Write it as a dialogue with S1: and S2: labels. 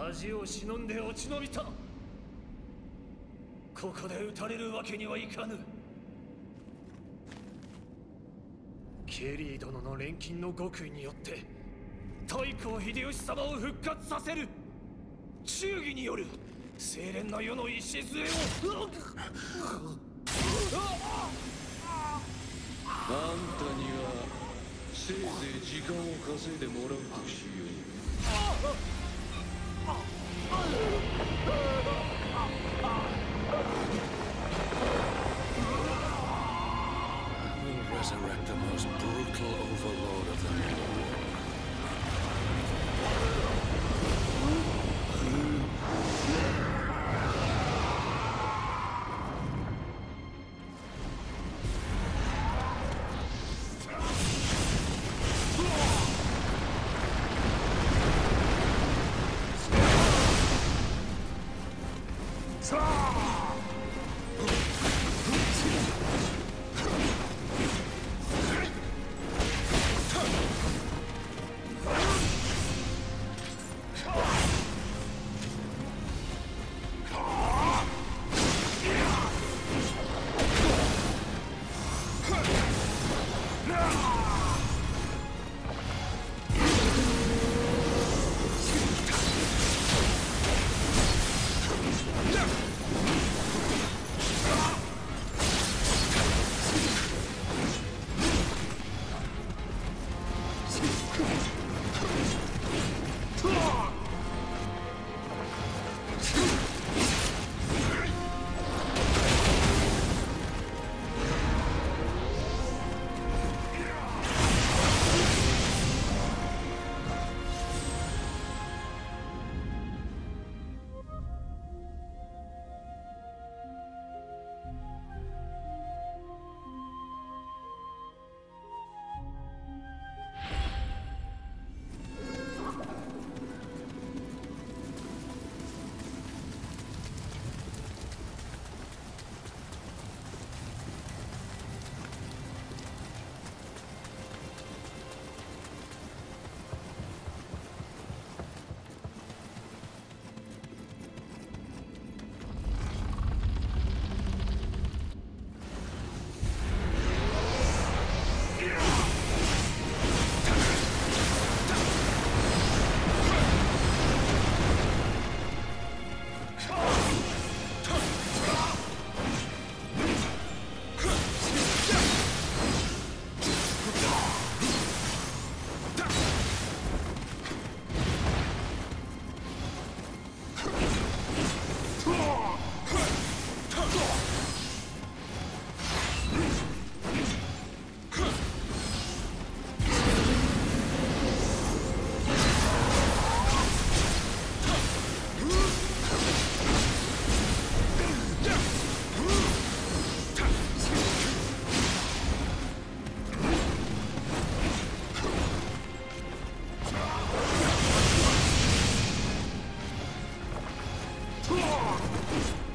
S1: 恥を忍んで落ち延びた。ここで撃たれるわけにはいかぬ。ケリー殿の錬金の極意によって太閤秀吉様を復活させる。忠義による。精錬の世の礎を。
S2: あんたにはせいぜい時間を稼いでもらうとしよう
S3: will resurrect the most brutal overlord of them all.
S1: Charge! Good. Yeah. Gah!